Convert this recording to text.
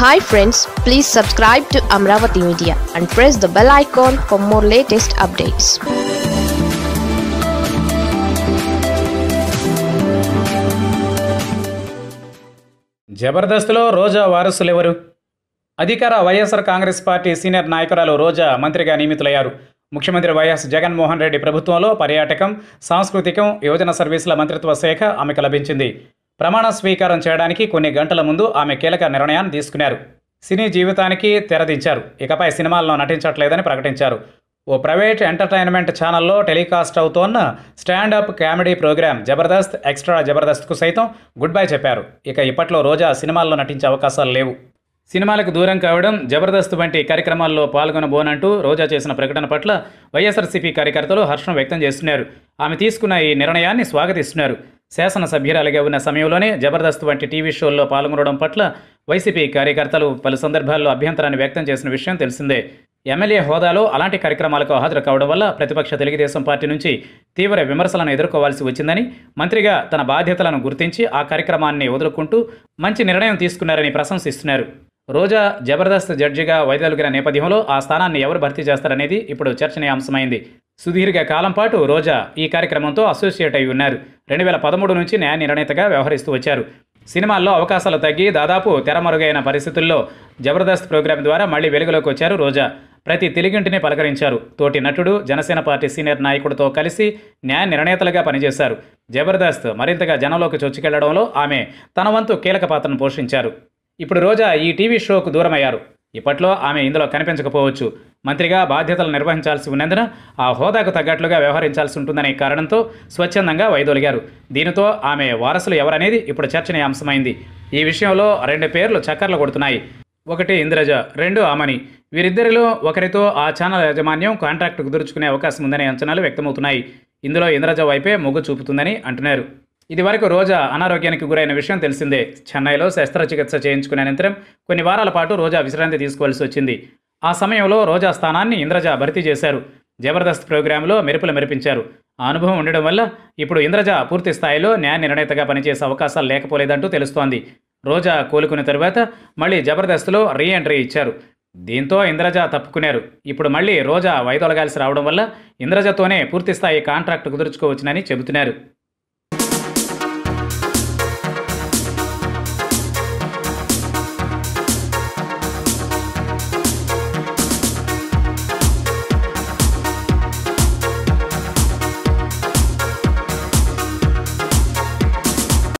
Hi friends please subscribe to Amaravati media and press the bell icon for more latest updates జబర్దస్త్లో రోజా వారసులు ఎవరు అధికార YSR Congress party senior నాయకురాలు రోజా మంత్రిగా నియమితులయ్యారు. ముఖ్యమంత్రి వైఎస్ జగన్మోహన్ రెడ్డి ప్రభుత్వంలో పర్యాటకం సాంస్కృతికం యువజన సర్వీసుల మంత్రిత్వ శాఖ ఆమెకు లభించింది. ప్రమాణ స్వీకారం చేయడానికి కొన్ని గంటల ముందు ఆమె కీలక నిర్ణయాన్ని తీసుకున్నారు. సినీ జీవితానికి తెరదించారు. ఇకపై సినిమాల్లో నటించట్లేదని ప్రకటించారు. ఓ ప్రైవేట్ ఎంటర్టైన్మెంట్ ఛానల్లో telecast అవుతోన్న stand up comedy program Jabardasth extra జబర్దస్త్కు సైతం గుడ్ బై చెప్పారు. ఇక ఇప్పట్లో రోజా సినిమాల్లో నటించే అవకాశాలు లేవు. సినిమాలకు దూరం కావడం జబర్దస్త్ వంటి కార్యక్రమాల్లో పాల్గొనబోనంటూ రోజా చేసిన ప్రకటన పట్ల వైఎస్ఆర్సీపీ కార్యకర్తలు హర్షం వ్యక్తం చేస్తున్నారు. ఆమె తీసుకున్న ఈ నిర్ణయాన్ని స్వాగతిస్తున్నారు. శాసనసభ్యురాలిగా ఉన్న సమయంలోనే జబర్దస్త్ వంటి టీవీ షోల్లో పాల్గొనడం పట్ల వైసీపీ కార్యకర్తలు పలు సందర్భాల్లో అభ్యంతరాన్ని వ్యక్తం చేసిన విషయం తెలిసిందే. ఎమ్మెల్యే హోదాలో అలాంటి కార్యక్రమాలకు హాజరు కావడం వల్ల ప్రతిపక్ష తెలుగుదేశం పార్టీ నుంచి తీవ్ర విమర్శలను ఎదుర్కోవాల్సి వచ్చిందని మంత్రిగా తన బాధ్యతలను గుర్తించి ఆ కార్యక్రమాన్ని వదులుకుంటూ మంచి నిర్ణయం తీసుకున్నారని ప్రశంసిస్తున్నారు. రోజా జబర్దస్త్ జడ్జిగా వైదొలిగిన నేపథ్యంలో ఆ స్థానాన్ని ఎవరు భర్తీ చేస్తారనేది ఇప్పుడు చర్చనీయాంశమైంది. సుదీర్ఘ కాలం పాటు రోజా ఈ కార్యక్రమంతో అసోసియేట్ అయి ఉన్నారు. రెండు వేల పదమూడు నుంచి న్యాయ నిర్ణేతగా వ్యవహరిస్తూ వచ్చారు. సినిమాల్లో అవకాశాలు తగ్గి దాదాపు తెరమరుగైన పరిస్థితుల్లో జబర్దస్త్ ప్రోగ్రాం ద్వారా మళ్ళీ వెలుగులోకి వచ్చారు రోజా. ప్రతి తెలుగింటిని పలకరించారు. తోటి నటుడు జనసేన పార్టీ సీనియర్ నాయకుడితో కలిసి న్యాయ నిర్ణేతలుగా పనిచేశారు. జబర్దస్త్ మరింతగా జనంలోకి చొచ్చుకెళ్ళడంలో ఆమె తన వంతు కీలక పాత్రను పోషించారు. ఇప్పుడు రోజా ఈ టీవీ షోకు దూరమయ్యారు. ఇప్పట్లో ఆమె ఇందులో కనిపించకపోవచ్చు. మంత్రిగా బాధ్యతలు నిర్వహించాల్సి ఉన్నందున ఆ హోదాకు తగ్గట్లుగా వ్యవహరించాల్సి ఉంటుందనే కారణంతో స్వచ్ఛందంగా వైదొలిగారు. దీనితో ఆమె వారసులు ఎవరనేది ఇప్పుడు చర్చనీయాంశమైంది. ఈ విషయంలో రెండు పేర్లు చక్కర్లు కొడుతున్నాయి. ఒకటి ఇంద్రజ రెండు ఆమని. వీరిద్దరిలో ఒకరితో ఆ ఛానల్ యాజమాన్యం కాంట్రాక్ట్ కుదుర్చుకునే అవకాశం ఉందనే అంచనాలు వ్యక్తమవుతున్నాయి. ఇందులో ఇంద్రజ వైపే మొగ్గు చూపుతుందని అంటున్నారు. ఇదివరకు రోజా అనారోగ్యానికి గురైన విషయం తెలిసిందే. చెన్నైలో శస్త్రచికిత్స చేయించుకునే అనంతరం కొన్ని వారాల పాటు రోజా విశ్రాంతి తీసుకోవాల్సి వచ్చింది. ఆ సమయంలో రోజా స్థానాన్ని ఇంద్రజ భర్తీ చేశారు. జబర్దస్త్ ప్రోగ్రాంలో మెరుపులు మెరిపించారు. ఆ అనుభవం ఉండడం వల్ల ఇప్పుడు ఇంద్రజ పూర్తి స్థాయిలో న్యాయ నిర్ణేతగా పనిచేసే అవకాశాలు లేకపోలేదంటూ తెలుస్తోంది. రోజా కోలుకున్న తరువాత మళ్ళీ జబర్దస్త్లో రీ ఎంట్రీ ఇచ్చారు. దీంతో ఇంద్రజ తప్పుకున్నారు. ఇప్పుడు మళ్ళీ రోజా వైదొలగాల్సి రావడం వల్ల ఇంద్రజతోనే పూర్తిస్థాయి కాంట్రాక్ట్ కుదుర్చుకోవచ్చునని చెబుతున్నారు.